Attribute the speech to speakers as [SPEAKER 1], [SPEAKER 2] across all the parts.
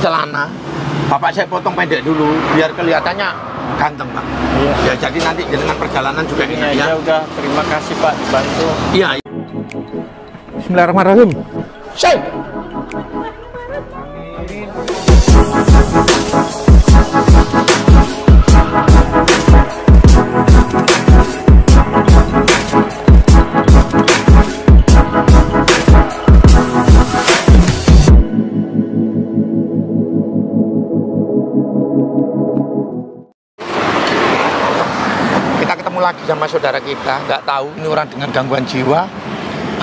[SPEAKER 1] celana. Bapak saya potong pendek dulu biar kelihatannya ganteng, Pak.
[SPEAKER 2] Iya.
[SPEAKER 1] Ya, jadi nanti dengan perjalanan juga
[SPEAKER 2] Ini
[SPEAKER 1] enak ya.
[SPEAKER 2] aja udah terima kasih Pak dibantu.
[SPEAKER 1] Iya. Bismillahirrahmanirrahim. Say. Ketemu lagi sama saudara kita nggak tahu. Ini orang dengan gangguan jiwa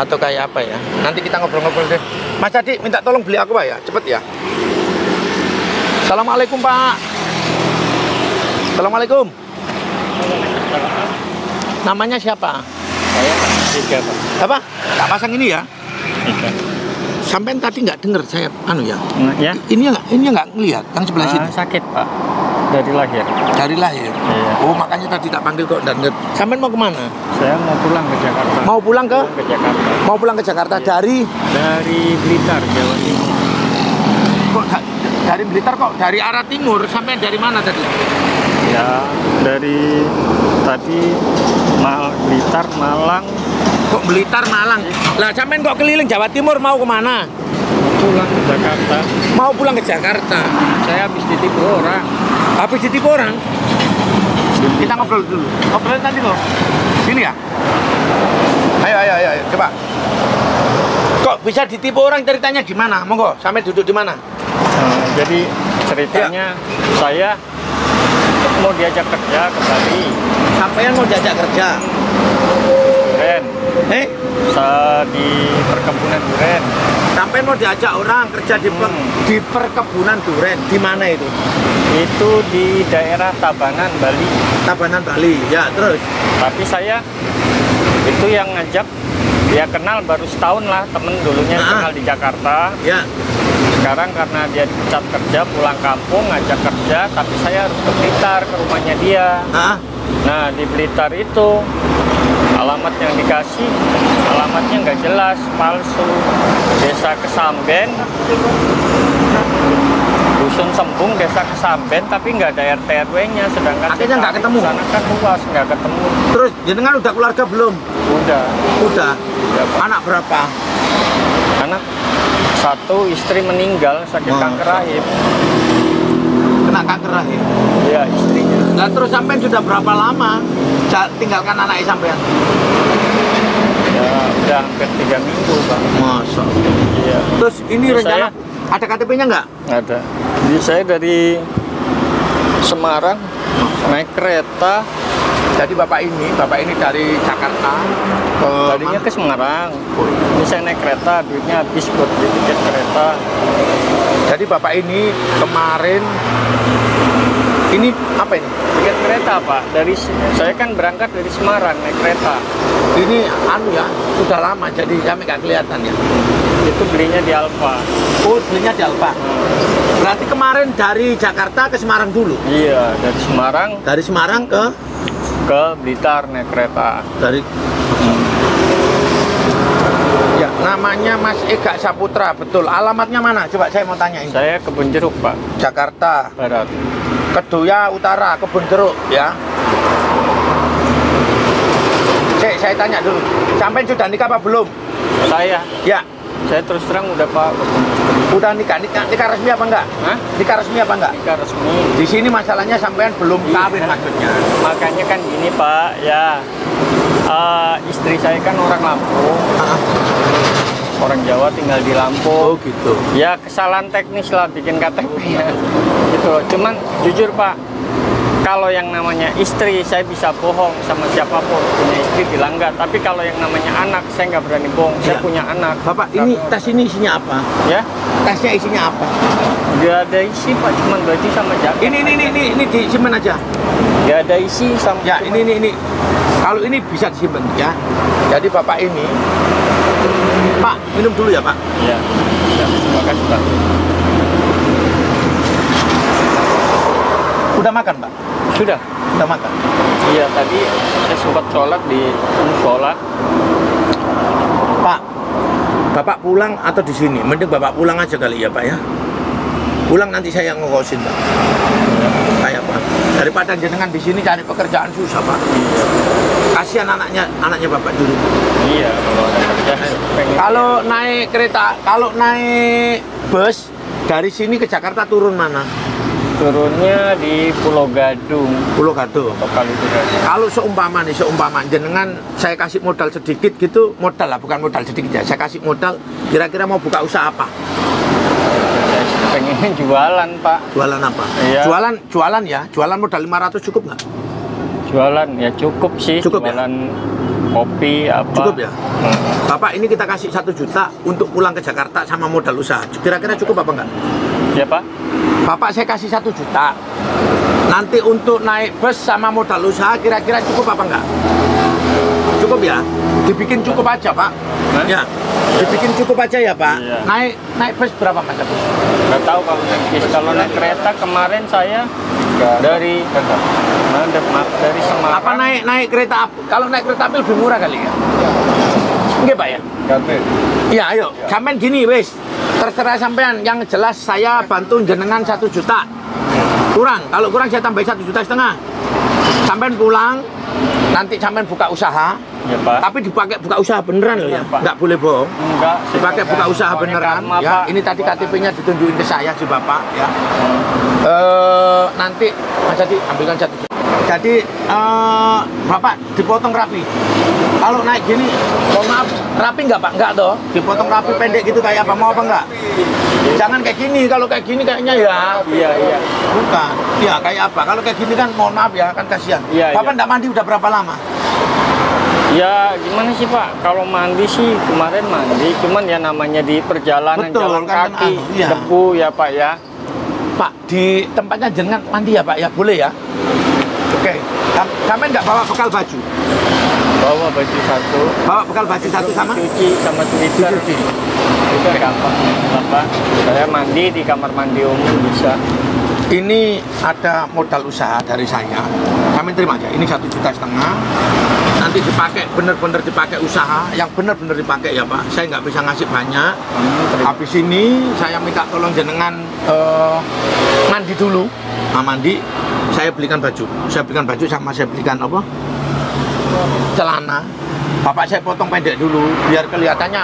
[SPEAKER 1] atau kayak apa ya? Nanti kita ngobrol-ngobrol deh. Mas Adi minta tolong beli aku pak ya? Cepet ya? Assalamualaikum pak. Assalamualaikum. Namanya siapa?
[SPEAKER 2] Saya Pak.
[SPEAKER 1] apa? Tak pasang ini ya? Sampai tadi nggak dengar saya anu ya?
[SPEAKER 2] Nah, ya.
[SPEAKER 1] ini nggak ini nggak ngelihat yang sebelah
[SPEAKER 2] Ah,
[SPEAKER 1] sini?
[SPEAKER 2] sakit Pak. Dari lahir.
[SPEAKER 1] Dari lahir
[SPEAKER 2] Iya.
[SPEAKER 1] oh makanya tadi tak panggil kok dan sampai mau ke mana
[SPEAKER 2] Saya mau pulang ke Jakarta.
[SPEAKER 1] mau pulang ke
[SPEAKER 2] ke Jakarta.
[SPEAKER 1] mau pulang ke Jakarta dari
[SPEAKER 2] Dari Blitar, Jawa Timur.
[SPEAKER 1] kok da- dari Blitar kok dari arah timur sampai dari mana tadi?
[SPEAKER 2] Ya, dari tadi Mal Blitar, Malang,
[SPEAKER 1] Kok Blitar Malang? Lah sampean kok keliling Jawa Timur mau ke mana?
[SPEAKER 2] pulang ke Jakarta.
[SPEAKER 1] Mau pulang ke Jakarta.
[SPEAKER 2] Saya habis ditipu orang.
[SPEAKER 1] Habis ditipu orang? Kita ngobrol dulu. Ngobrolin tadi loh. Sini ya. Ayo ayo ayo, ayo. coba. Kok bisa ditipu orang ceritanya gimana? Monggo, sampai duduk di mana?
[SPEAKER 2] Nah, jadi ceritanya saya mau diajak kerja ke Bali,
[SPEAKER 1] Sampean mau diajak kerja.
[SPEAKER 2] Duren,
[SPEAKER 1] Eh,
[SPEAKER 2] di perkebunan Duren.
[SPEAKER 1] sampean mau diajak orang kerja di pe-
[SPEAKER 2] Hmm.
[SPEAKER 1] di perkebunan duren. Di mana itu?
[SPEAKER 2] Itu di daerah Tabanan, Bali.
[SPEAKER 1] Tabanan Bali. Ya, terus.
[SPEAKER 2] Tapi saya itu yang ngajak dia kenal baru setahun lah temen dulunya
[SPEAKER 1] Ah.
[SPEAKER 2] kenal di Jakarta
[SPEAKER 1] Ya,
[SPEAKER 2] sekarang karena dia dipecat kerja pulang kampung ngajak kerja tapi saya harus ke Blitar ke rumahnya dia
[SPEAKER 1] ah,
[SPEAKER 2] nah di Blitar itu alamat yang dikasih alamatnya nggak jelas palsu desa Kesamben dusun Sembung desa Kesamben tapi nggak ada RT RW nya sedangkan
[SPEAKER 1] Akhirnya nggak ketemu?
[SPEAKER 2] sana kan luas nggak ketemu
[SPEAKER 1] terus jenengan udah keluarga belum?
[SPEAKER 2] udah
[SPEAKER 1] Udah.
[SPEAKER 2] Pak.
[SPEAKER 1] Anak berapa?
[SPEAKER 2] anak satu istri meninggal sakit
[SPEAKER 1] Masa.
[SPEAKER 2] kanker rahim
[SPEAKER 1] Kena kanker rahim.
[SPEAKER 2] ya istrinya
[SPEAKER 1] Nah, terus sampean sudah berapa lama ja- tinggalkan anaknya sampean?
[SPEAKER 2] ya udah hampir tiga minggu bang
[SPEAKER 1] Masa.
[SPEAKER 2] iya.
[SPEAKER 1] Terus ini
[SPEAKER 2] Terus
[SPEAKER 1] rencana
[SPEAKER 2] saya-
[SPEAKER 1] ada KTP-nya nggak?
[SPEAKER 2] ada. Jadi saya dari Semarang naik kereta.
[SPEAKER 1] Jadi bapak ini, bapak ini dari Jakarta. Ke
[SPEAKER 2] tadinya ke Semarang.
[SPEAKER 1] Oh,
[SPEAKER 2] ini saya naik kereta duitnya habis buat beli tiket kereta.
[SPEAKER 1] Jadi bapak ini kemarin ini apa ini?
[SPEAKER 2] tiket kereta pak dari saya kan berangkat dari Semarang naik kereta
[SPEAKER 1] Ini anu ya, sudah lama jadi kami nggak kelihatan ya.
[SPEAKER 2] itu belinya di Alfa
[SPEAKER 1] Oh, belinya di Alfa. Berarti kemarin dari Jakarta ke Semarang dulu.
[SPEAKER 2] iya dari Semarang
[SPEAKER 1] Dari Semarang ke
[SPEAKER 2] ke Blitar naik kereta
[SPEAKER 1] dari Ya, namanya Mas Ega Saputra, betul. Alamatnya mana? Coba saya mau tanya ini.
[SPEAKER 2] saya kebun jeruk pak
[SPEAKER 1] Jakarta,
[SPEAKER 2] Barat
[SPEAKER 1] Kedoya Utara, Kebun Jeruk, ya. Cek, saya tanya dulu. Sampai sudah nikah apa belum?
[SPEAKER 2] saya
[SPEAKER 1] Ya,
[SPEAKER 2] saya terus terang udah pak
[SPEAKER 1] udah nikah. Nikah, nikah resmi apa enggak?
[SPEAKER 2] Hah?
[SPEAKER 1] Nikah resmi apa enggak?
[SPEAKER 2] nikah resmi
[SPEAKER 1] Di sini masalahnya sampean belum
[SPEAKER 2] Iya.
[SPEAKER 1] kawin maksudnya.
[SPEAKER 2] makanya kan gini pak ya eh, istri saya kan orang Lampung
[SPEAKER 1] Ah,
[SPEAKER 2] orang Jawa tinggal di Lampung
[SPEAKER 1] Oh gitu.
[SPEAKER 2] ya kesalahan teknis lah bikin KTP ya gitu loh cuman jujur pak kalau yang namanya istri saya bisa bohong sama siapa pun punya istri bilang enggak tapi kalau yang namanya anak saya nggak berani bohong saya
[SPEAKER 1] Iya.
[SPEAKER 2] punya anak
[SPEAKER 1] Bapak, ini tas ini isinya apa?
[SPEAKER 2] ya
[SPEAKER 1] Tasnya isinya apa?
[SPEAKER 2] nggak ada isi pak cuman baju sama jaket
[SPEAKER 1] Ini ini ini ini, ini disimpan aja.
[SPEAKER 2] nggak ada isi sama
[SPEAKER 1] Ya, ini ini ini. Kalau ini bisa disimpan ya. Jadi Bapak ini Pak, minum dulu ya, Pak.
[SPEAKER 2] ya, ya terima kasih pak
[SPEAKER 1] Udah makan, Pak?
[SPEAKER 2] sudah
[SPEAKER 1] Udah makan.
[SPEAKER 2] iya tadi saya sempat sholat di musola
[SPEAKER 1] Pak, Bapak pulang atau di sini? Mending Bapak pulang aja kali ya, Pak ya. Pulang nanti saya ngokosin Pak. Kayak Pak. Daripada jenengan di sini cari pekerjaan susah Pak. Kasihan anaknya anaknya Bapak dulu.
[SPEAKER 2] Iya, kalau.
[SPEAKER 1] Kalau naik kereta, kalau naik bus dari sini ke Jakarta turun mana?
[SPEAKER 2] Turunnya di Pulau Gadung
[SPEAKER 1] Pulau Gadung. Kalau seumpama nih, seumpama jenengan saya kasih modal sedikit gitu, modal lah, bukan modal sedikit ya. Saya kasih modal, kira-kira mau buka usaha apa?
[SPEAKER 2] Saya pengen jualan, Pak.
[SPEAKER 1] Jualan apa?
[SPEAKER 2] Iya.
[SPEAKER 1] Jualan, jualan ya. Jualan modal 500 cukup nggak?
[SPEAKER 2] Jualan ya cukup sih.
[SPEAKER 1] Cukup ya?
[SPEAKER 2] jualan kopi apa.
[SPEAKER 1] Cukup ya?
[SPEAKER 2] Hmm.
[SPEAKER 1] Bapak ini kita kasih satu juta untuk pulang ke Jakarta sama modal usaha. Kira-kira cukup apa enggak?
[SPEAKER 2] Ya, Pak.
[SPEAKER 1] Bapak saya kasih satu juta. Nanti untuk naik bus sama modal usaha kira-kira cukup apa enggak? Cukup ya? Dibikin cukup aja Pak. Ya, dibikin cukup aja ya Pak.
[SPEAKER 2] Iya.
[SPEAKER 1] Naik naik bus berapa Mas? Agus?
[SPEAKER 2] Nggak tahu kalau naik bis. Kalau naik kereta kemarin saya dari dari Semarang.
[SPEAKER 1] Apa naik naik kereta? Kalau naik kereta api lebih murah kali ya? Enggak Pak ya? Iya, ayo. Sampean gini, wis. Terserah sampean. Yang jelas saya bantu jenengan satu juta. Kurang. Kalau kurang saya tambahin satu juta setengah. Sampean pulang, nanti sampean buka usaha.
[SPEAKER 2] Ya, Pak.
[SPEAKER 1] Tapi dipakai buka usaha beneran loh ya.
[SPEAKER 2] Iya, Pak.
[SPEAKER 1] Nggak boleh bohong.
[SPEAKER 2] Enggak.
[SPEAKER 1] Dipakai buka usaha beneran.
[SPEAKER 2] karma,
[SPEAKER 1] Ya,
[SPEAKER 2] Pak.
[SPEAKER 1] ini tadi KTP-nya ditunjukin ke saya si bapak. Ya. Eh, nanti Mas Adi ambilkan satu juta. Jadi eh, bapak dipotong rapi. Kalau naik gini, mohon maaf, rapi nggak pak? Nggak toh? Dipotong rapi pendek gitu kayak apa? Mau apa nggak? Jangan kayak gini. Kalau kayak gini kayaknya ya
[SPEAKER 2] Iya, iya.
[SPEAKER 1] bukan. Ya kayak apa? Kalau kayak gini kan mohon maaf ya, kan kasihan.
[SPEAKER 2] Iya,
[SPEAKER 1] Bapak
[SPEAKER 2] iya.
[SPEAKER 1] nggak mandi udah berapa lama?
[SPEAKER 2] Ya gimana sih Pak, kalau mandi sih kemarin mandi, cuman ya namanya di perjalanan
[SPEAKER 1] Betul,
[SPEAKER 2] jalan
[SPEAKER 1] kan,
[SPEAKER 2] kaki,
[SPEAKER 1] kan, iya.
[SPEAKER 2] debu ya Pak ya.
[SPEAKER 1] Pak, di tempatnya jenengan mandi ya Pak ya? Boleh ya? Oke. Sam- Sampai nggak bawa bekal baju?
[SPEAKER 2] Bawa baju satu,
[SPEAKER 1] Bawa bekal baju satu sama?
[SPEAKER 2] cuci sama sweater,
[SPEAKER 1] Dicuci.
[SPEAKER 2] itu gampang. Saya mandi di kamar mandi umum bisa.
[SPEAKER 1] Ini ada modal usaha dari saya. Kami terima aja. Ini satu juta setengah. Nanti dipakai, bener-bener dipakai usaha. Yang bener-bener dipakai ya Pak. Saya nggak bisa ngasih banyak.
[SPEAKER 2] Hmm.
[SPEAKER 1] Habis ini saya minta tolong jenengan eh, mandi dulu. Nah, mandi, saya belikan baju. Saya belikan baju sama saya belikan apa? Celana. Bapak saya potong pendek dulu biar kelihatannya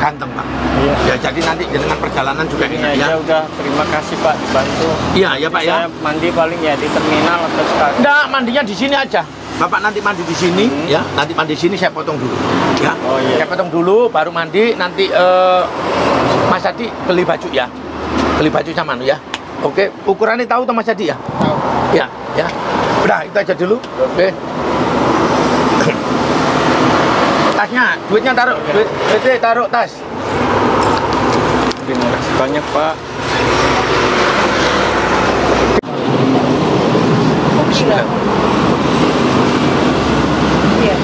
[SPEAKER 1] ganteng Pak.
[SPEAKER 2] Iya.
[SPEAKER 1] Ya jadi nanti jenengan perjalanan juga
[SPEAKER 2] Ini
[SPEAKER 1] enak ya.
[SPEAKER 2] aja udah terima kasih Pak dibantu.
[SPEAKER 1] Iya ya Pak ya.
[SPEAKER 2] Saya mandi paling ya di terminal atau stasiun.
[SPEAKER 1] Enggak, mandinya di sini aja. Bapak nanti mandi di sini, ya. Nanti mandi di sini saya potong dulu, ya.
[SPEAKER 2] Oh, iya.
[SPEAKER 1] Saya potong dulu, baru mandi. Nanti eh, Mas Adi beli baju ya, beli baju sama ya. Oke, ukurannya tahu tuh Mas Adi ya? Ya, ya. Udah, itu aja dulu. Oke. Tasnya, duitnya taruh, duit, duitnya taruh tas.
[SPEAKER 2] Terima kasih banyak Pak.
[SPEAKER 3] Iya. Iya.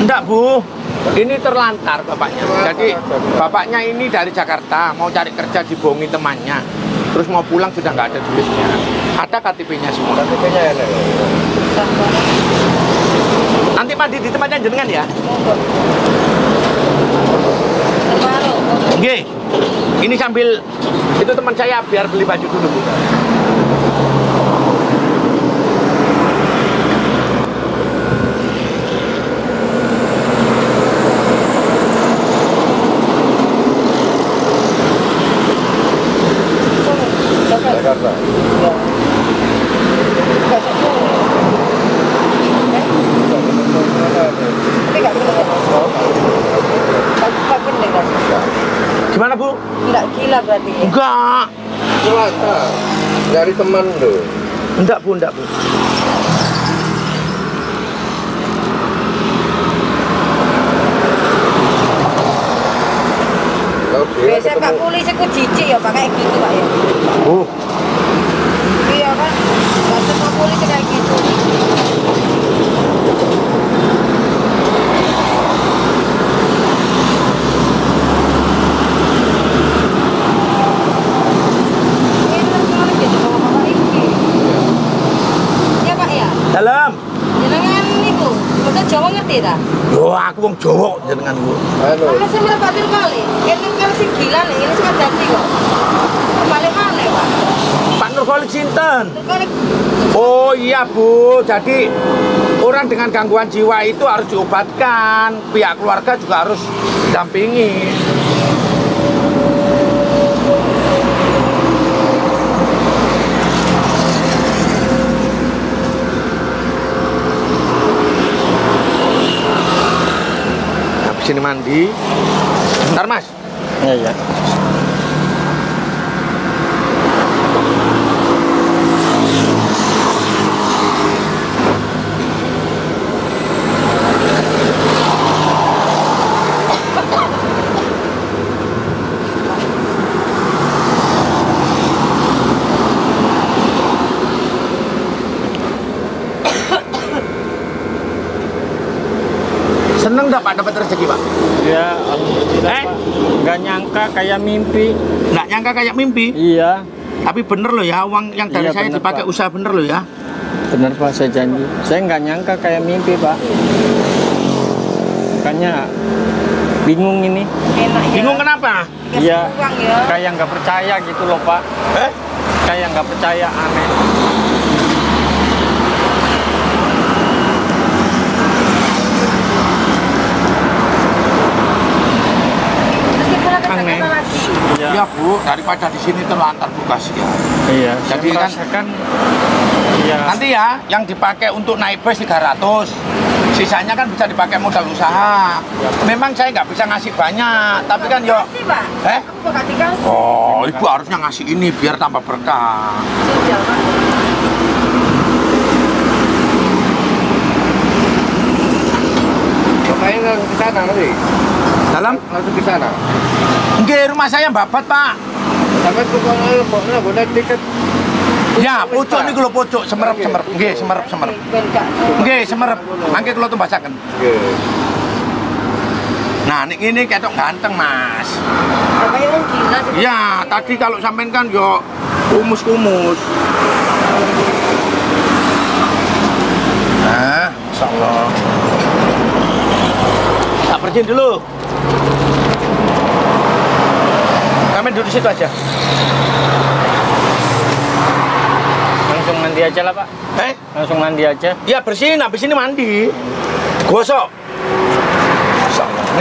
[SPEAKER 1] Enggak bu, ini terlantar bapaknya. Jadi bapaknya ini dari Jakarta mau cari kerja dibohongi temannya. Terus mau pulang sudah nggak ada duitnya. Ada KTP-nya semua.
[SPEAKER 4] KTP-nya ya?
[SPEAKER 1] Nanti mandi di tempatnya jenengan ya. Oke. Ini sambil itu teman saya biar beli baju dulu bu.
[SPEAKER 4] Jakarta.
[SPEAKER 3] Tapi nggak gila. Nggak bener kan?
[SPEAKER 1] Gimana bu?
[SPEAKER 3] Nggak gila berarti ya?
[SPEAKER 1] Enggak.
[SPEAKER 4] Celaka. Nyari teman loh.
[SPEAKER 1] Enggak bu, enggak bu.
[SPEAKER 4] Dia
[SPEAKER 3] Biasanya Pak polisi ku jijik ya Pak kayak gitu Pak ya?
[SPEAKER 1] Bu,
[SPEAKER 3] Iya kan? Nggak semua polisi kayak gitu. Ini kan kemarin gitu sama Bapak Iki. Ya Pak ya?
[SPEAKER 1] dalam.
[SPEAKER 3] Jenengan itu, bahasa Jawa ngerti tak?
[SPEAKER 1] Yo, aku wong Jawa jenengan ku.
[SPEAKER 4] Anu,
[SPEAKER 3] Karena saya melepatin kali. Ini kan si gila nih, ini suka jadi kok. Balik mana ya, Pak?
[SPEAKER 1] Pak Nurholik sinten? Oh iya Bu, jadi orang dengan gangguan jiwa itu harus diobatkan. Pihak keluarga juga harus dampingi. Habis ini mandi. Bentar mas.
[SPEAKER 2] Iya, iya.
[SPEAKER 1] Seneng nggak Pak dapat rezeki Pak?
[SPEAKER 2] Ya, alhamdulillah
[SPEAKER 1] Eh?
[SPEAKER 2] Pak. Nggak nyangka kayak mimpi.
[SPEAKER 1] Nggak nyangka kayak mimpi.
[SPEAKER 2] Iya,
[SPEAKER 1] Tapi bener loh ya, uang yang dari
[SPEAKER 2] Iya,
[SPEAKER 1] saya
[SPEAKER 2] bener,
[SPEAKER 1] dipakai
[SPEAKER 2] Pak.
[SPEAKER 1] usaha bener loh ya.
[SPEAKER 2] benar Pak, saya janji. Saya nggak nyangka kayak mimpi, Pak. Makanya bingung ini.
[SPEAKER 3] enak ya.
[SPEAKER 1] Bingung kenapa?
[SPEAKER 2] Iya.
[SPEAKER 3] ya.
[SPEAKER 2] Kayak nggak percaya gitu loh, Pak.
[SPEAKER 1] Eh?
[SPEAKER 2] Kayak nggak percaya, aneh.
[SPEAKER 3] Terus kita kata
[SPEAKER 1] Aneh.
[SPEAKER 3] kata lagi.
[SPEAKER 2] Iya.
[SPEAKER 1] Ya Bu, daripada di sini terlantar Bu kasihan.
[SPEAKER 2] Iya,
[SPEAKER 1] Jadi
[SPEAKER 2] saya
[SPEAKER 1] kan-
[SPEAKER 2] merasakan iya.
[SPEAKER 1] Nanti ya, yang dipakai untuk naik bus 300 Sisanya kan bisa dipakai modal usaha Memang saya nggak bisa ngasih banyak Tapi kan yo. Eh? Oh, ibu harusnya ngasih ini biar tambah berkah
[SPEAKER 4] langsung ke sana nanti.
[SPEAKER 1] Dalam?
[SPEAKER 4] Langsung ke sana.
[SPEAKER 1] Nggih, rumah saya babat pak
[SPEAKER 4] Sampai ke pokoknya boleh tiket.
[SPEAKER 1] Ya, pucuk nih kalau pucuk, semerep semerep Nggih, semerep semerep Nggih, Mangke kalau bacakan
[SPEAKER 4] Oke.
[SPEAKER 1] Nah, ini, ini ketok ganteng mas
[SPEAKER 3] sih.
[SPEAKER 1] Ya, tadi kalau sampean kan yo kumus-kumus. Nah, Masya Allah. Tak bersihin dulu. Kami duduk situ aja.
[SPEAKER 2] Langsung mandi aja lah, Pak.
[SPEAKER 1] Eh?
[SPEAKER 2] Langsung mandi aja.
[SPEAKER 1] Ya bersihin, habis ini mandi. Gosok.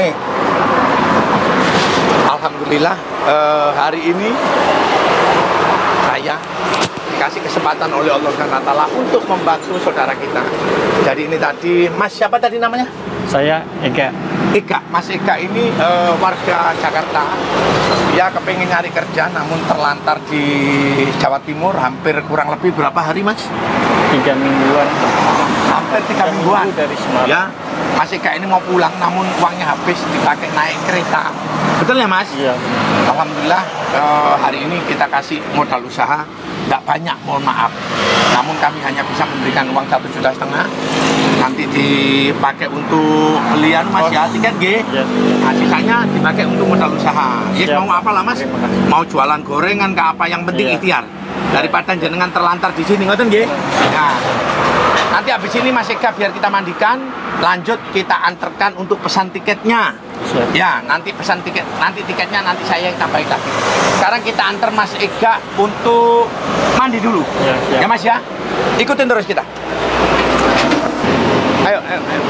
[SPEAKER 1] Nih. Alhamdulillah eh, hari ini saya dikasih kesempatan oleh Allah SWT untuk membantu saudara kita. Jadi ini tadi, Mas siapa tadi namanya?
[SPEAKER 2] Saya Ega.
[SPEAKER 1] Eka, Mas Eka ini eh, warga Jakarta. Dia kepengen nyari kerja, namun terlantar di Jawa Timur hampir kurang lebih berapa hari, Mas?
[SPEAKER 2] Tiga mingguan.
[SPEAKER 1] Hampir tiga mingguan.
[SPEAKER 2] minggu dari Semarang.
[SPEAKER 1] Ya, Mas Eka ini mau pulang, namun uangnya habis dipakai naik kereta. Betul ya, Mas?
[SPEAKER 2] Iya.
[SPEAKER 1] Alhamdulillah eh, hari ini kita kasih modal usaha nggak banyak, mohon maaf. Namun kami hanya bisa memberikan uang satu juta setengah. Nanti dipakai untuk belian Mas ya, tiket G.
[SPEAKER 2] Iya.
[SPEAKER 1] Nah, sisanya dipakai untuk modal usaha. Ya
[SPEAKER 2] Siap.
[SPEAKER 1] mau apa lah Mas? Mau jualan gorengan ke apa yang penting
[SPEAKER 2] Iya.
[SPEAKER 1] ikhtiar. Daripada jenengan terlantar di sini, ngoten nggih? Nah, nanti habis ini Mas Eka biar kita mandikan, lanjut kita antarkan untuk pesan tiketnya.
[SPEAKER 2] Siap.
[SPEAKER 1] Ya, nanti pesan tiket, nanti tiketnya nanti saya yang tambahin lagi. Sekarang kita antar Mas Ega untuk mandi dulu.
[SPEAKER 2] Ya, siap.
[SPEAKER 1] Ya Mas ya. Ikutin terus kita. Ayo, ayo, ayo.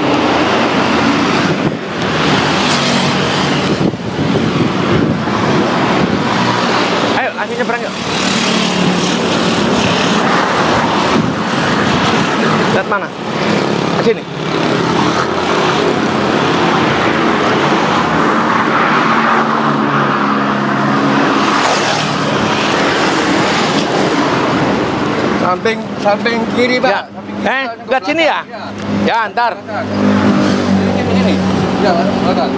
[SPEAKER 1] Ayo, langsung nyebrang yuk. Mana? Ke sini.
[SPEAKER 4] Samping samping kiri, Pak.
[SPEAKER 1] Ya.
[SPEAKER 4] Samping kiri,
[SPEAKER 1] Eh,
[SPEAKER 4] ke
[SPEAKER 1] lihat sini ya?
[SPEAKER 4] belakang.
[SPEAKER 1] Ya, ntar.
[SPEAKER 4] Ini ini ini. Ya, belakang.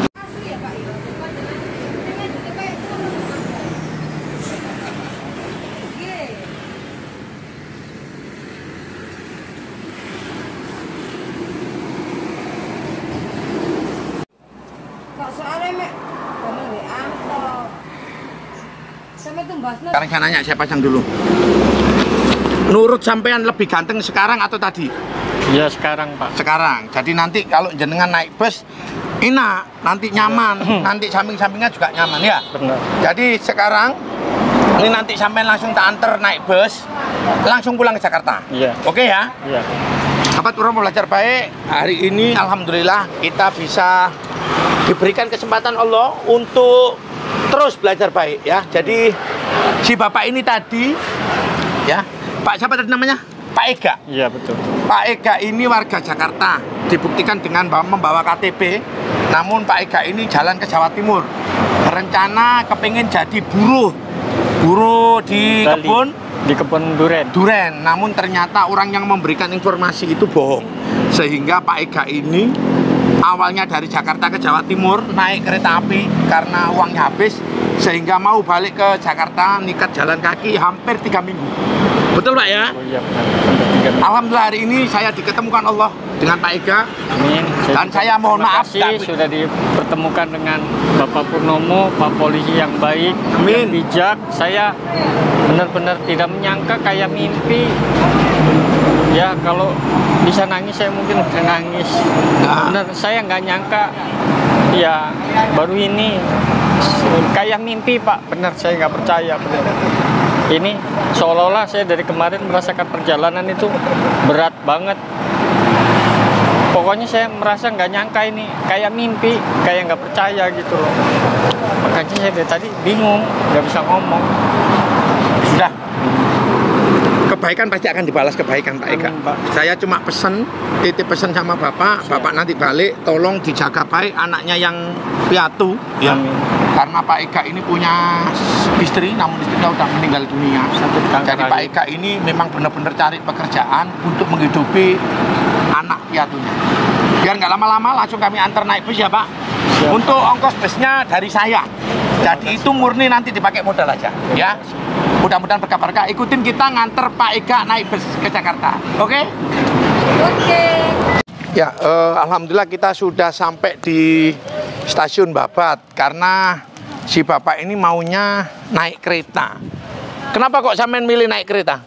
[SPEAKER 3] Kok soalnya mek komen WA toh.
[SPEAKER 1] Sekarang saya nanya, saya pasang dulu. Nurut sampean lebih ganteng sekarang atau tadi?
[SPEAKER 2] Iya sekarang Pak.
[SPEAKER 1] Sekarang. Jadi nanti kalau jenengan naik bus enak, nanti nyaman, nanti samping-sampingnya juga nyaman ya.
[SPEAKER 2] Benar.
[SPEAKER 1] Jadi sekarang ini nanti sampai langsung tak anter naik bus, langsung pulang ke Jakarta.
[SPEAKER 2] Iya.
[SPEAKER 1] Oke ya.
[SPEAKER 2] Iya.
[SPEAKER 1] Sahabat Purwo belajar baik. Hari ini alhamdulillah kita bisa diberikan kesempatan Allah untuk terus belajar baik ya. Jadi si Bapak ini tadi ya, Pak siapa tadi namanya? Pak Ega.
[SPEAKER 2] Iya betul.
[SPEAKER 1] Pak Ega ini warga Jakarta, dibuktikan dengan bawa- membawa KTP. Namun Pak Ega ini jalan ke Jawa Timur. Berencana kepingin jadi buruh, buruh di
[SPEAKER 2] Bali.
[SPEAKER 1] kebun
[SPEAKER 2] Di kebun duren.
[SPEAKER 1] duren. Namun ternyata orang yang memberikan informasi itu bohong. Sehingga Pak Ega ini awalnya dari Jakarta ke Jawa Timur naik kereta api karena uangnya habis sehingga mau balik ke Jakarta nikat jalan kaki hampir tiga minggu. Betul Pak ya?
[SPEAKER 2] Oh iya benar.
[SPEAKER 1] Alhamdulillah hari ini saya diketemukan Allah dengan Pak Ega.
[SPEAKER 2] Amin.
[SPEAKER 1] Dan saya mohon
[SPEAKER 2] terima
[SPEAKER 1] maaf,
[SPEAKER 2] kasih
[SPEAKER 1] tapi-
[SPEAKER 2] sudah dipertemukan dengan Bapak Purnomo, Pak Polisi yang baik,
[SPEAKER 1] Amin.
[SPEAKER 2] yang bijak. Saya benar-benar tidak menyangka kayak mimpi. Ya kalau bisa nangis saya mungkin udah nangis.
[SPEAKER 1] Nah.
[SPEAKER 2] Benar, saya nggak nyangka. Ya baru ini kayak mimpi Pak. Benar saya nggak percaya. Benar. Ini seolah-olah saya dari kemarin merasakan perjalanan itu berat banget pokoknya saya merasa nggak nyangka ini kayak mimpi kayak nggak percaya gitu loh makanya saya dari tadi bingung nggak bisa ngomong
[SPEAKER 1] Sudah. Kebaikan pasti akan dibalas kebaikan Pak Ega.
[SPEAKER 2] Amin.
[SPEAKER 1] Saya cuma pesen, titip pesen sama Bapak, Bapak nanti balik, tolong dijaga baik anaknya yang piatu. Ya.
[SPEAKER 2] Amin.
[SPEAKER 1] Karena Pak Ega ini punya istri, namun istrinya udah meninggal dunia.
[SPEAKER 2] Sakit
[SPEAKER 1] Jadi Pak. Ega ini memang benar-benar cari pekerjaan untuk menghidupi anak piatunya. Biar nggak lama-lama langsung kami antar naik bus ya Pak.
[SPEAKER 2] Siap.
[SPEAKER 1] Untuk ongkos busnya dari saya. Jadi itu murni nanti dipakai modal aja, ya. Mudah-mudahan berkah-berkah. Ikutin kita nganter Pak Ega naik bus ke Jakarta. Oke?
[SPEAKER 3] Oke.
[SPEAKER 1] Ya, eh, alhamdulillah kita sudah sampai di stasiun Babat karena si bapak ini maunya naik kereta. Kenapa kok sampean milih naik kereta?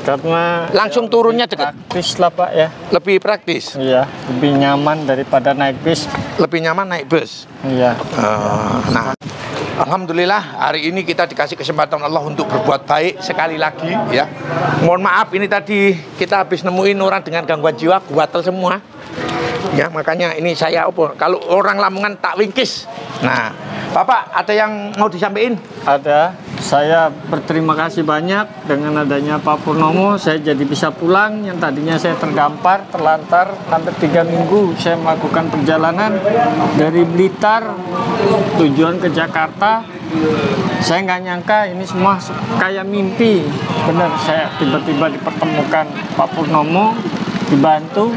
[SPEAKER 2] karena
[SPEAKER 1] Langsung
[SPEAKER 2] ya,
[SPEAKER 1] turunnya
[SPEAKER 2] lebih
[SPEAKER 1] dekat.
[SPEAKER 2] praktis lah pak ya
[SPEAKER 1] Lebih praktis,
[SPEAKER 2] iya lebih nyaman daripada naik bis
[SPEAKER 1] lebih nyaman naik bus.
[SPEAKER 2] iya
[SPEAKER 1] Eh, nah, alhamdulillah hari ini kita dikasih kesempatan Allah untuk berbuat baik sekali lagi ya. Mohon maaf ini tadi kita habis nemuin orang dengan gangguan jiwa, guatel semua. Ya, makanya ini saya apa? Kalau orang Lamongan tak wingkis. Nah, Bapak ada yang mau disampaikan?
[SPEAKER 2] ada saya berterima kasih banyak dengan adanya Pak Purnomo. Saya jadi bisa pulang. Yang tadinya saya terdampar terlantar hampir tiga minggu saya melakukan perjalanan dari Blitar tujuan ke Jakarta. Saya nggak nyangka ini semua se- kayak mimpi. Benar saya tiba-tiba dipertemukan Pak Purnomo dibantu.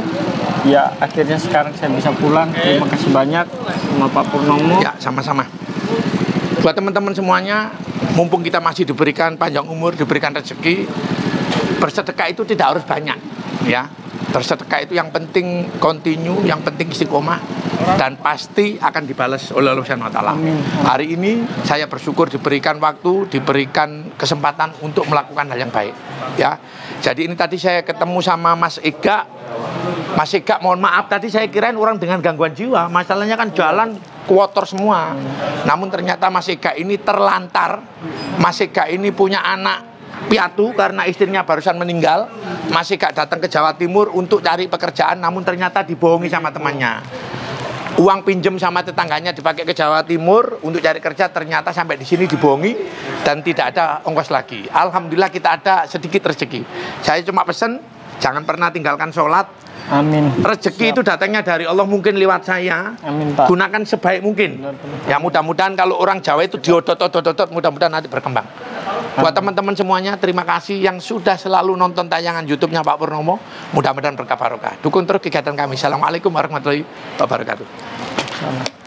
[SPEAKER 2] Ya akhirnya sekarang saya bisa pulang. Terima kasih banyak sama Pak Purnomo.
[SPEAKER 1] Ya, sama-sama. Buat teman-teman semuanya, mumpung kita masih diberikan panjang umur, diberikan rezeki, bersedekah itu tidak harus banyak, ya. Bersedekah itu yang penting kontinu, yang penting istiqomah dan pasti akan dibalas oleh Allah Subhanahu wa taala. Hari ini saya bersyukur diberikan waktu, diberikan kesempatan untuk melakukan hal yang baik, ya. Jadi ini tadi saya ketemu sama Mas Ega, Mas Ega mohon maaf tadi saya kirain orang dengan gangguan jiwa masalahnya kan jalan kuotor semua namun ternyata Mas Ega ini terlantar Mas Ega ini punya anak piatu karena istrinya barusan meninggal Mas Ega datang ke Jawa Timur untuk cari pekerjaan namun ternyata dibohongi sama temannya uang pinjem sama tetangganya dipakai ke Jawa Timur untuk cari kerja ternyata sampai di sini dibohongi dan tidak ada ongkos lagi. Alhamdulillah kita ada sedikit rezeki. Saya cuma pesen jangan pernah tinggalkan sholat.
[SPEAKER 2] Amin
[SPEAKER 1] Rezeki itu datangnya dari Allah mungkin lewat saya.
[SPEAKER 2] Amin Pak
[SPEAKER 1] Gunakan sebaik mungkin.
[SPEAKER 2] Benar, benar.
[SPEAKER 1] Ya mudah-mudahan kalau orang Jawa itu diodot-odot mudah-mudahan nanti berkembang. Buat teman-teman semuanya terima kasih yang sudah selalu nonton tayangan YouTube-nya Pak Purnomo. Mudah-mudahan berkah barokah. Dukung terus kegiatan kami. Assalamualaikum warahmatullahi wabarakatuh.
[SPEAKER 2] Sama.